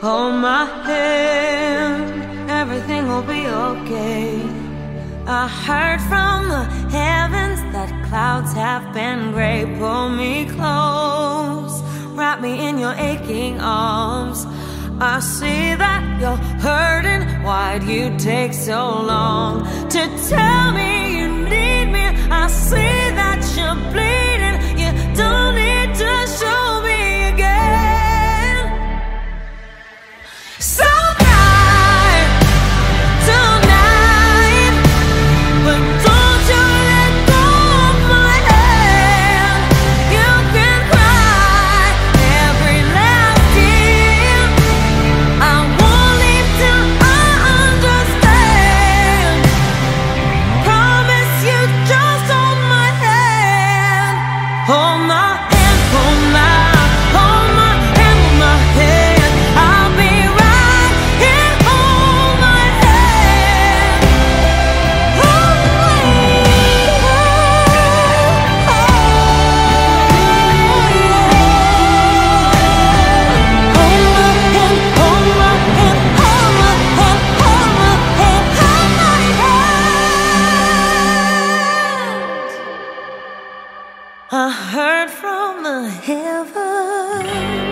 Hold my hand, everything will be okay. I heard from the heavens that clouds have been gray. Pull me close, wrap me in your aching arms. I see that you're hurting. Why'd you take so long to tell me I heard from the heavens.